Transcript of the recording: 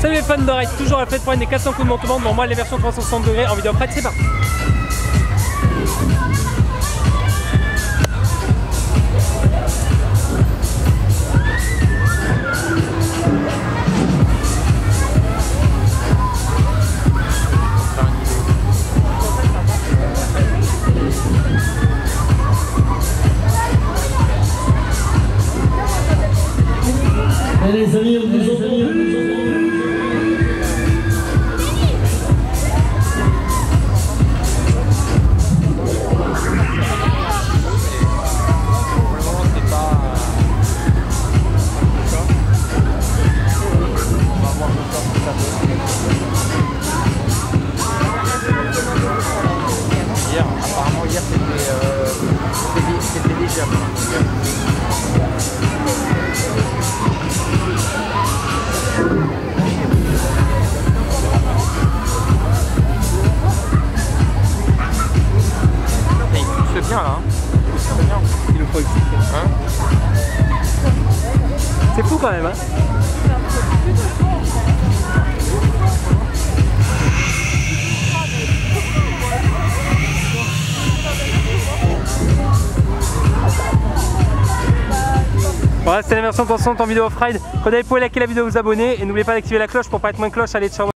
Salut les fans de ride, toujours à la pour des 400 coups de montement. Bon, moi, les versions 360 degrés en vidéo prête, c'est parti. Allez les amis, on vous expliquer. Hein C'est fou quand même, hein Voilà, c'était la version 360 en vidéo off-ride. Quand vous pouvez liker la vidéo, vous abonner et n'oubliez pas d'activer la cloche pour pas être moins cloche. Allez, ciao